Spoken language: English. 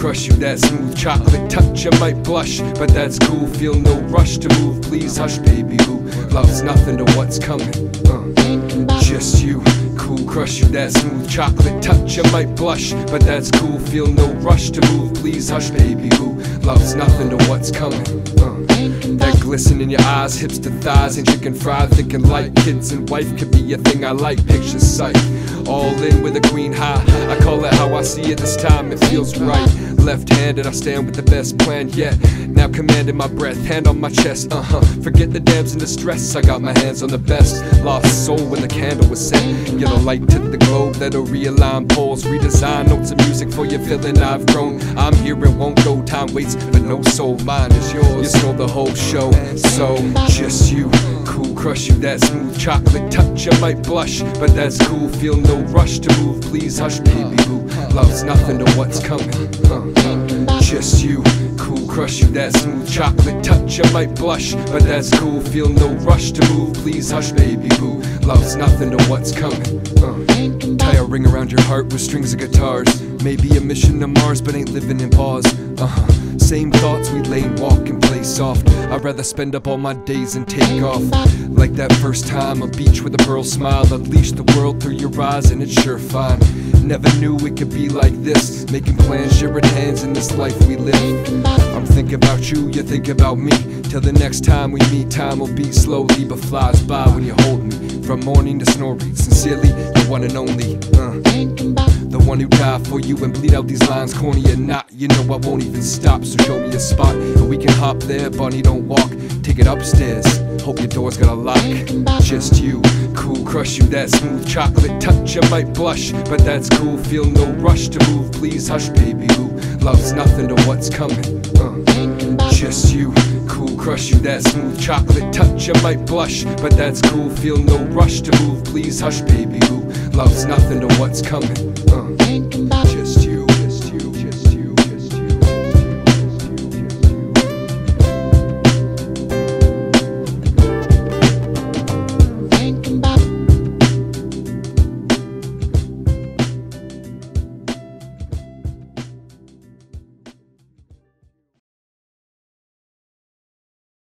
crush you. That smooth chocolate touch, you might blush, but that's cool. Feel no rush to move. Please hush, baby. Who loves nothing to what's coming? Uh, just you. Cool crush you. That smooth chocolate touch, you might blush, but that's cool. Feel no rush to move. Please hush, baby. Who loves nothing to what's coming? Uh, that glisten in your eyes, hips to thighs, and chicken fried. Thinking like kids and wife could be a thing I like. Picture sight. All in with a queen high. I call it I see it this time, it feels right. Left handed, I stand with the best plan yet. Now commanding my breath, hand on my chest, uh huh. Forget the dams and the stress, I got my hands on the best. Lost soul when the candle was set. Yellow light to the globe that'll realign poles, redesign notes of music for your feeling I've grown. I'm here, it won't go, time waits, but no soul, mine is yours. You stole the whole show, so just you. Cool crush you, that smooth chocolate touch, I might blush, but that's cool. Feel no rush to move, please hush, baby boo. Love's nothing to what's coming. Uh, just crush you, that smooth chocolate touch, I might blush, but that's cool. Feel no rush to move, please hush, baby boo. Love's nothing to what's coming. Uh, tie a ring around your heart with strings of guitars. Maybe a mission to Mars, but ain't living in bars. Uh huh. Same thoughts, we lay, walk, and play soft. I'd rather spend up all my days and take off. Like that first time, a beach with a pearl smile. Unleash the world through your eyes, and it's sure fine. Never knew it could be like this. Making plans, sharing hands in this life we live. I'm thinking about you, you think about me. Till the next time we meet, time will beat slowly, but flies by when you hold me. From morning to snoring, sincerely, the one and only. Uh. The one who died for you and bleed out these lines, corny or not. You know I won't even stop, so show me a spot and we can hop there. Bunny, don't walk, upstairs. Hope your door's got a lock. Just you, cool crush you. That smooth chocolate touch, I might blush, but that's cool. Feel no rush to move, please hush, baby. Who loves nothing to what's coming? Uh, just you, cool crush you. That smooth chocolate touch, I might blush, but that's cool. Feel no rush to move, please hush, baby. Who loves nothing to what's coming? Uh.